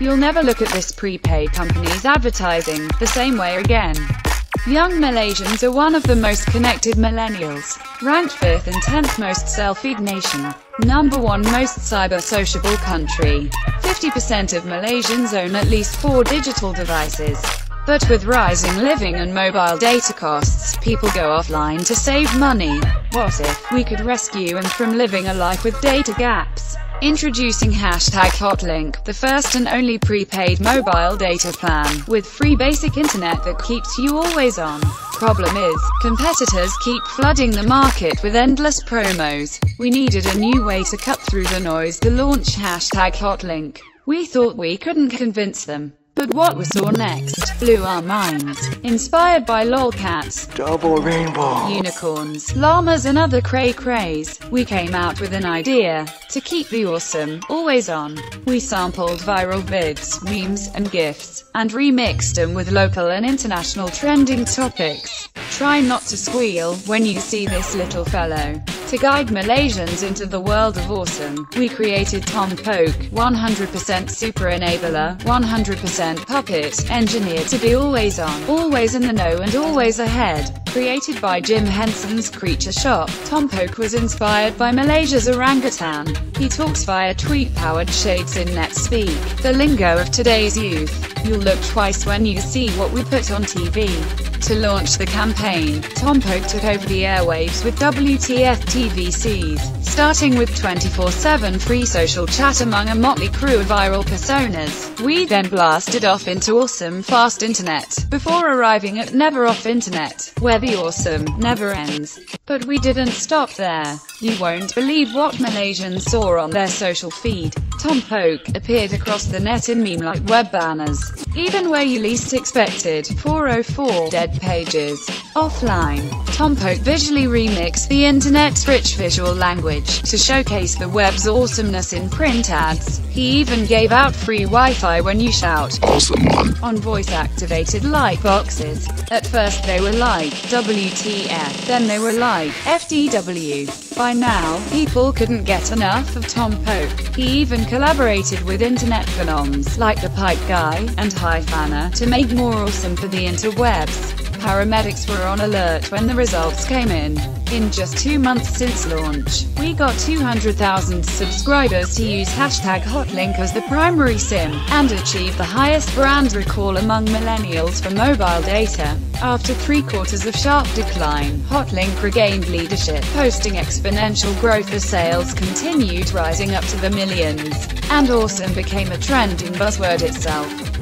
You'll never look at this prepaid company's advertising the same way again. Young Malaysians are one of the most connected millennials, ranked 5th and 10th most selfied nation, number 1 most cyber-sociable country. 50% of Malaysians own at least 4 digital devices. But with rising living and mobile data costs, people go offline to save money. What if we could rescue them from living a life with data gaps? Introducing hashtag Hotlink, the first and only prepaid mobile data plan, with free basic internet that keeps you always on. Problem is, competitors keep flooding the market with endless promos. We needed a new way to cut through the noise the launch hashtag Hotlink. We thought we couldn't convince them. But what we saw next blew our minds. Inspired by lolcats, double rainbow, unicorns, llamas and other cray-crays, we came out with an idea. To keep the awesome always on, we sampled viral vids, memes, and gifs, and remixed them with local and international trending topics. Try not to squeal when you see this little fellow. To guide Malaysians into the world of awesome, we created Tom Poke, 100% super enabler, 100% puppet, engineered to be always on, always in the know and always ahead. Created by Jim Henson's Creature Shop, Tom Poke was inspired by Malaysia's orangutan. He talks via tweet-powered shades in NetSpeak, the lingo of today's youth. You'll look twice when you see what we put on TV. To launch the campaign, Tom Poke took over the airwaves with WTF TVCs, starting with 24-7 free social chat among a motley crew of viral personas. We then blasted off into awesome fast internet, before arriving at never off internet, where the awesome never ends. But we didn't stop there. You won't believe what Malaysians saw on their social feed. Tom Poke appeared across the net in meme-like web banners, even where you least expected. 404 dead pages. Offline. Tom Poke visually remixed the internet's rich visual language to showcase the web's awesomeness in print ads. He even gave out free Wi-Fi when you shout awesome one on voice-activated light boxes. At first they were like WTF, then they were like FTW. By now, people couldn't get enough of Tom Poke. He even collaborated with internet phenoms like the Pipe Guy and Hyphana to make more awesome for the interwebs. Paramedics were on alert when the results came in. In just two months since launch, we got 200,000 subscribers to use hashtag Hotlink as the primary SIM, and achieved the highest brand recall among millennials for mobile data. After three quarters of sharp decline, Hotlink regained leadership, posting exponential growth as sales continued rising up to the millions, and awesome became a trending buzzword itself.